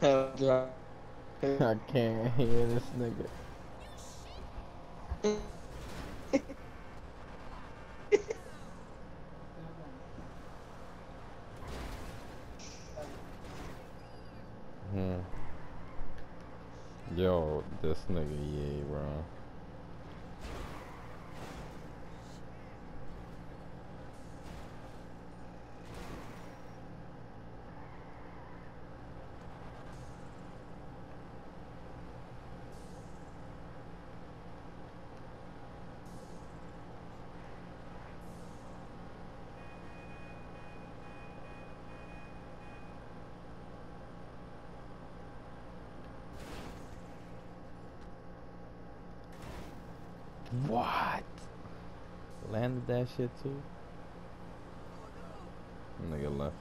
I can't hear this nigga. Hmm. Yo, this nigga, yeah, bro. What? Landed that shit too? Nigga left.